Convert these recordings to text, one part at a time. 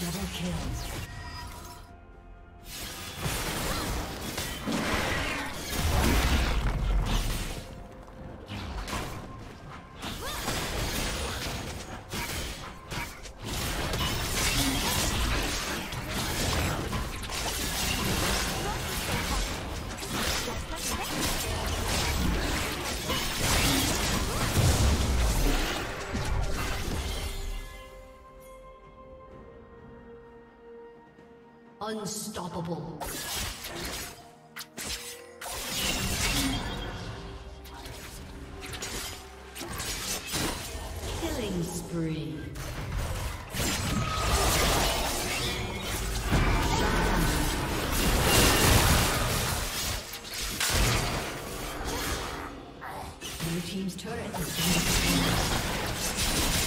double kills. Unstoppable. Killing spree. Blue Team's turret has been destroyed.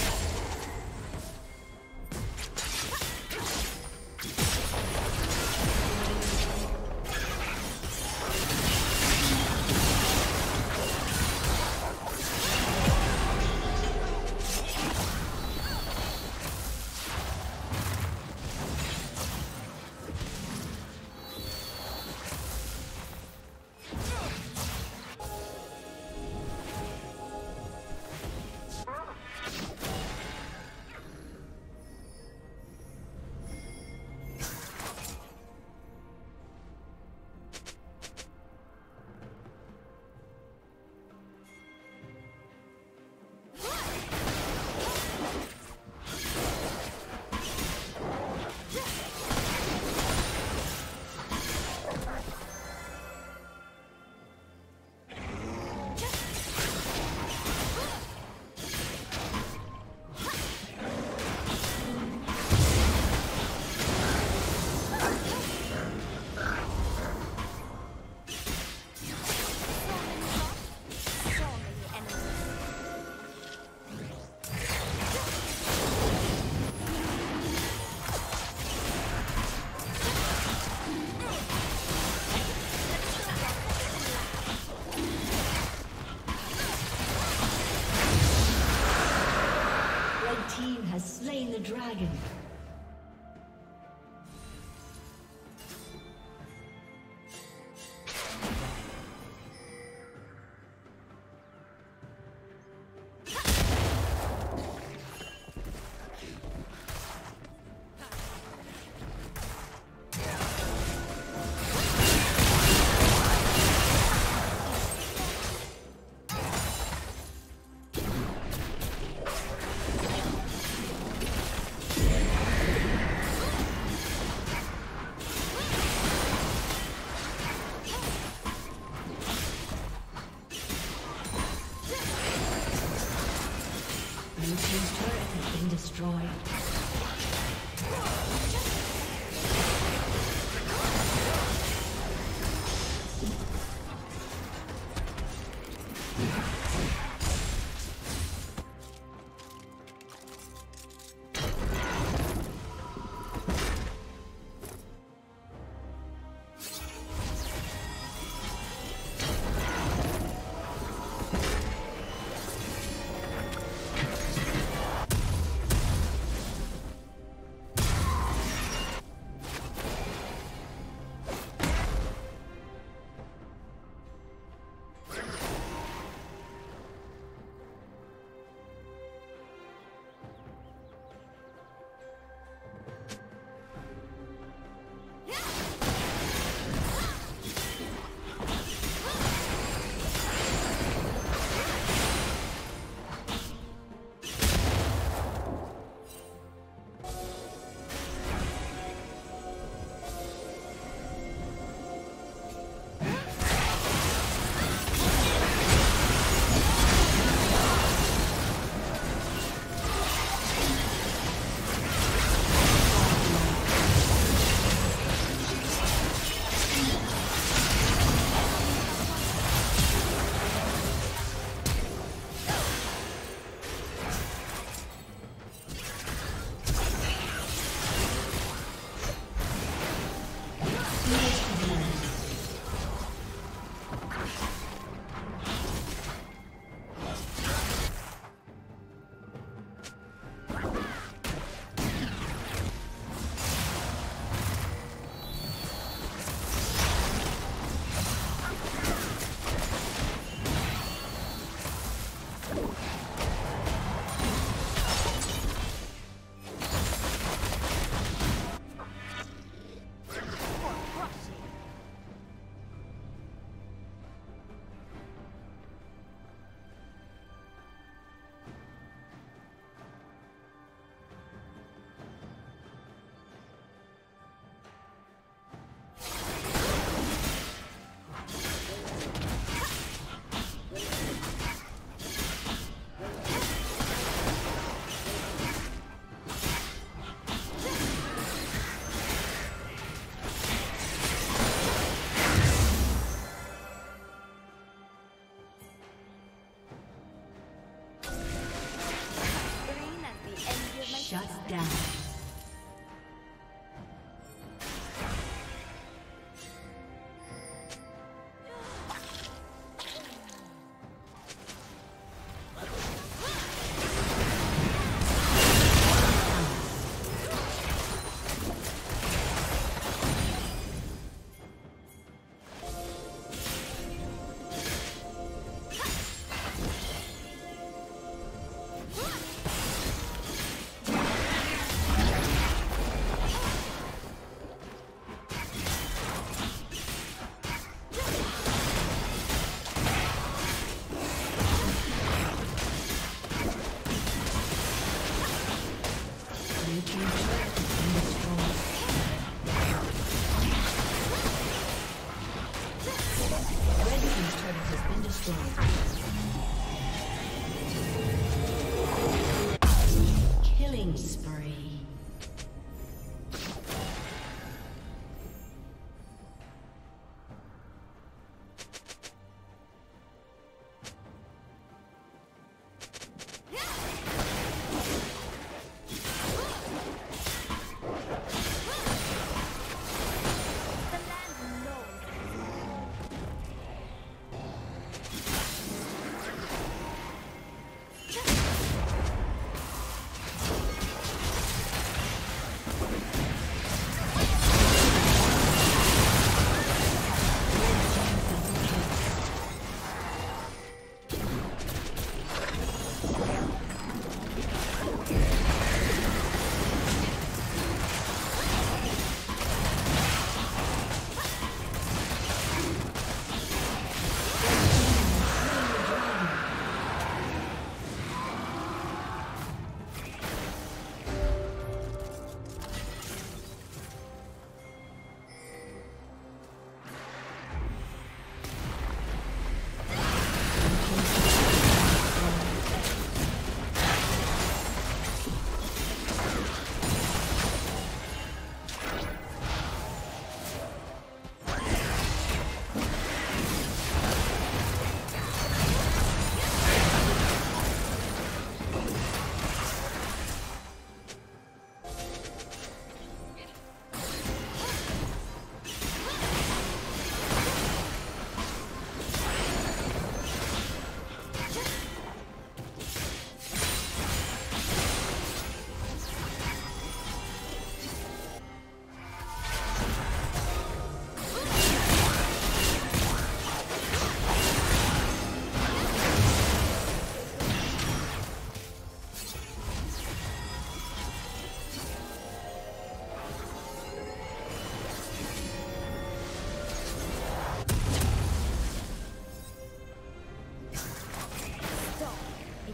Thank you.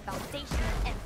foundation and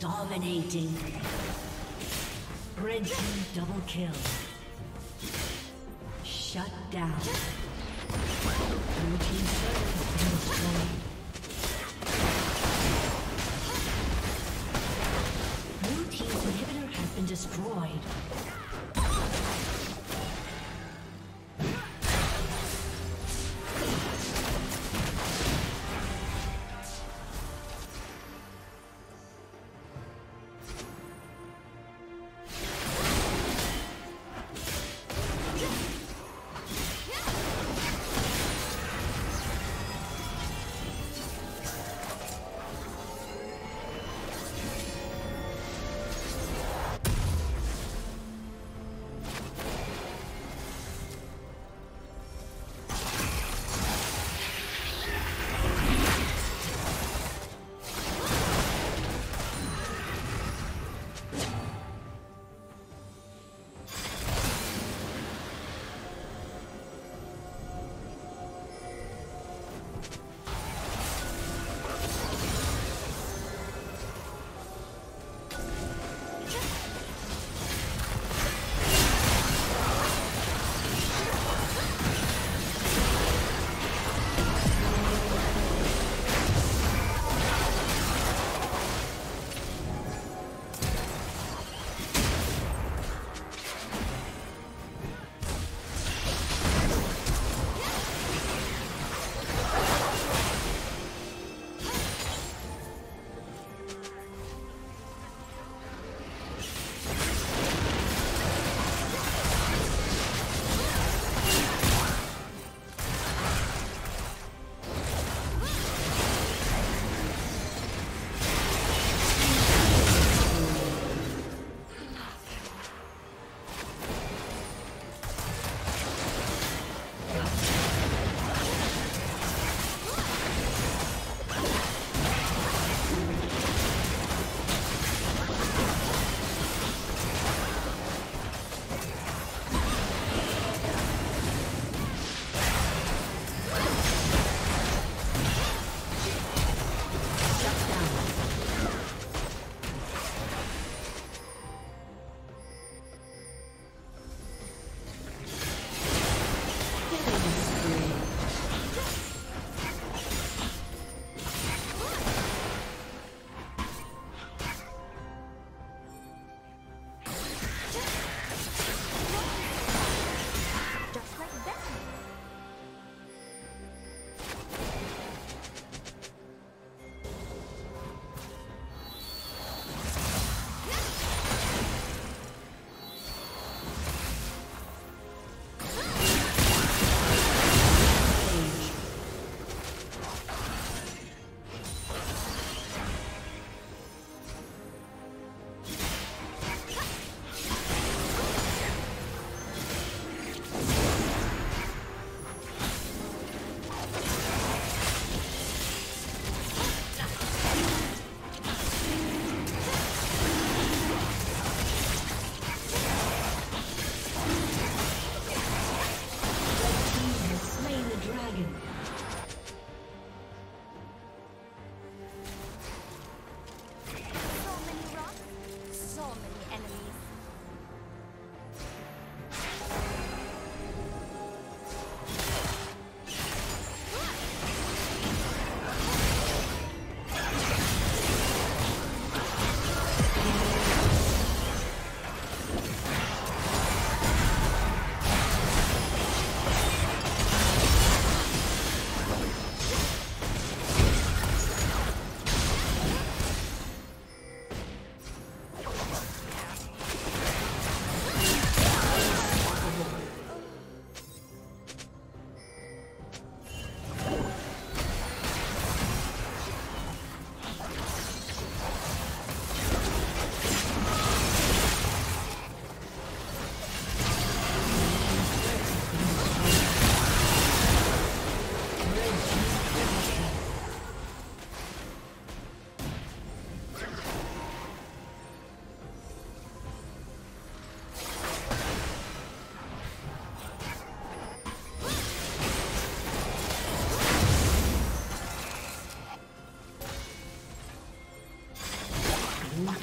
Dominating. Red team double kill. Shut down. Blue team turret destroyed. Blue team's inhibitor has been destroyed.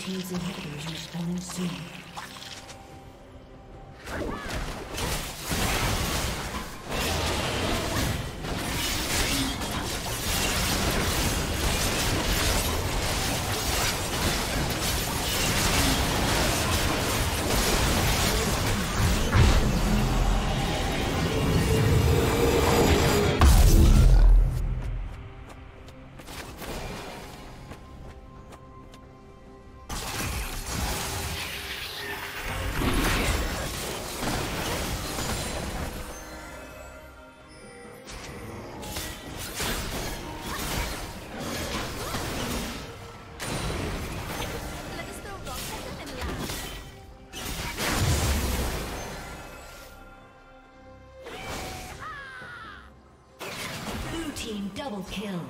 Team's inhibitors are spawning soon. Double kill.